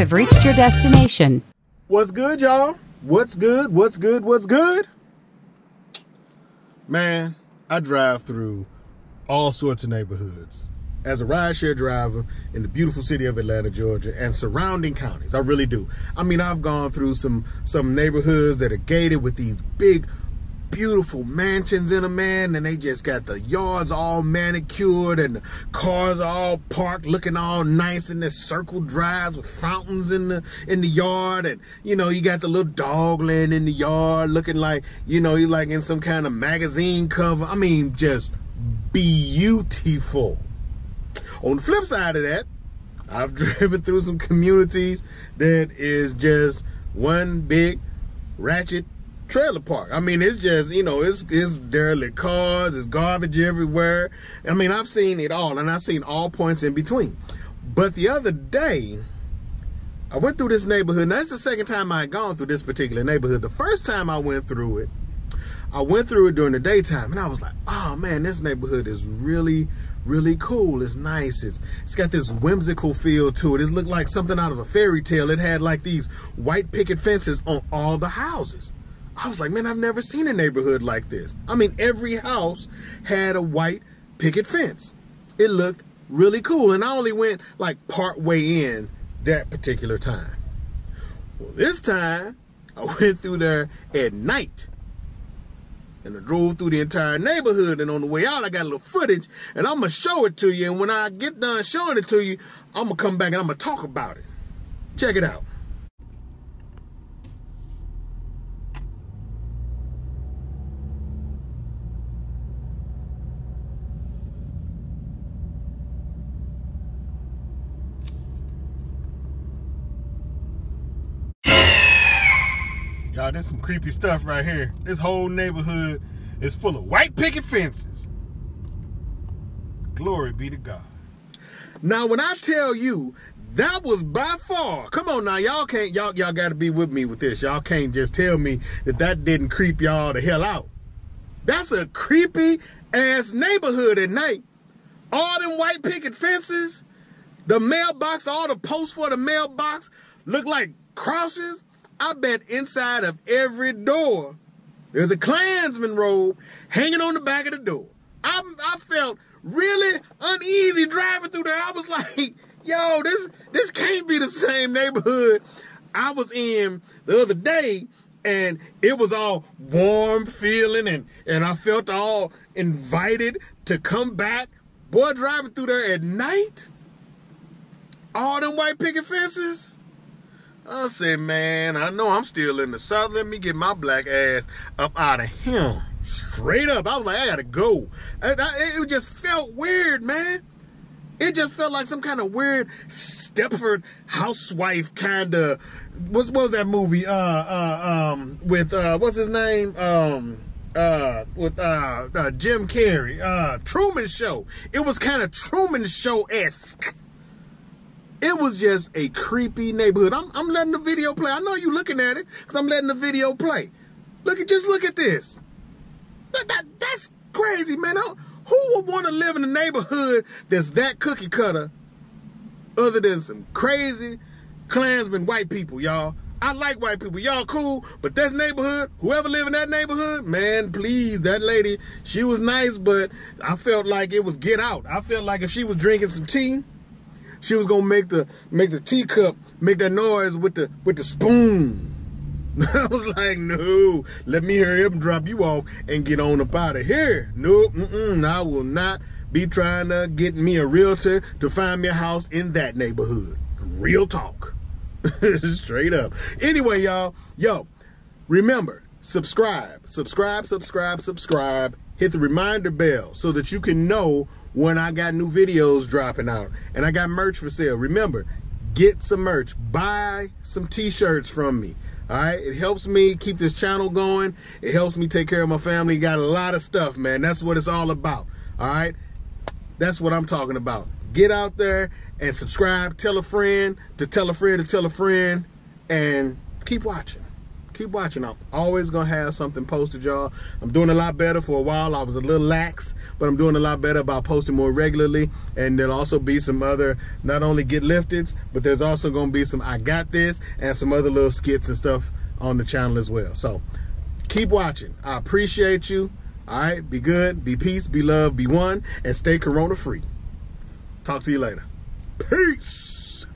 have reached your destination. What's good, y'all? What's good? What's good? What's good? Man, I drive through all sorts of neighborhoods as a rideshare driver in the beautiful city of Atlanta, Georgia, and surrounding counties. I really do. I mean, I've gone through some some neighborhoods that are gated with these big beautiful mansions in them, man, and they just got the yards all manicured and the cars all parked looking all nice in this circle drives with fountains in the in the yard and you know you got the little dog laying in the yard looking like you know you like in some kind of magazine cover. I mean just beautiful. On the flip side of that, I've driven through some communities that is just one big ratchet trailer park. I mean, it's just, you know, it's, it's derelict cars, it's garbage everywhere. I mean, I've seen it all, and I've seen all points in between. But the other day, I went through this neighborhood. Now, that's the second time I had gone through this particular neighborhood. The first time I went through it, I went through it during the daytime, and I was like, oh man, this neighborhood is really, really cool. It's nice. It's it's got this whimsical feel to it. It looked like something out of a fairy tale. It had like these white picket fences on all the houses. I was like, man, I've never seen a neighborhood like this. I mean, every house had a white picket fence. It looked really cool. And I only went like part way in that particular time. Well, this time I went through there at night. And I drove through the entire neighborhood. And on the way out, I got a little footage. And I'm to show it to you. And when I get done showing it to you, I'm to come back and I'm to talk about it. Check it out. There's some creepy stuff right here. This whole neighborhood is full of white picket fences. Glory be to God. Now, when I tell you that was by far, come on now, y'all can't, y'all, y'all got to be with me with this. Y'all can't just tell me that that didn't creep y'all the hell out. That's a creepy ass neighborhood at night. All them white picket fences, the mailbox, all the posts for the mailbox look like crosses. I bet inside of every door there's a Klansman robe hanging on the back of the door. I, I felt really uneasy driving through there. I was like, yo, this this can't be the same neighborhood I was in the other day. And it was all warm feeling and, and I felt all invited to come back. Boy, driving through there at night, all them white picket fences, I said, man, I know I'm still in the South. Let me get my black ass up out of him. Straight up. I was like, I gotta go. it just felt weird, man. It just felt like some kind of weird Stepford housewife kind of. What, what was that movie? Uh, uh, um, with uh, what's his name? Um, uh, with uh, uh Jim Carrey. Uh, Truman Show. It was kind of Truman Show esque. It was just a creepy neighborhood. I'm, I'm letting the video play. I know you looking at it because I'm letting the video play. Look at just look at this. That, that that's crazy, man. who would want to live in a neighborhood that's that cookie cutter other than some crazy Klansman white people, y'all? I like white people. Y'all cool, but that neighborhood, whoever live in that neighborhood, man, please, that lady, she was nice, but I felt like it was get out. I felt like if she was drinking some tea, she was gonna make the make the teacup make that noise with the with the spoon. I was like, no, let me hurry up and drop you off and get on up out of here. Nope, mm-mm, I will not be trying to get me a realtor to find me a house in that neighborhood. Real talk. Straight up. Anyway, y'all, yo, remember, subscribe, subscribe, subscribe, subscribe. Hit the reminder bell so that you can know when I got new videos dropping out. And I got merch for sale. Remember, get some merch. Buy some t-shirts from me. All right, it helps me keep this channel going. It helps me take care of my family. Got a lot of stuff, man. That's what it's all about. All right, that's what I'm talking about. Get out there and subscribe. Tell a friend to tell a friend to tell a friend, and keep watching. Keep watching. I'm always gonna have something posted, y'all. I'm doing a lot better. For a while, I was a little lax, but I'm doing a lot better about posting more regularly. And there'll also be some other, not only get lifteds, but there's also gonna be some I got this and some other little skits and stuff on the channel as well. So keep watching. I appreciate you. All right, be good, be peace, be love, be one, and stay corona free. Talk to you later. Peace.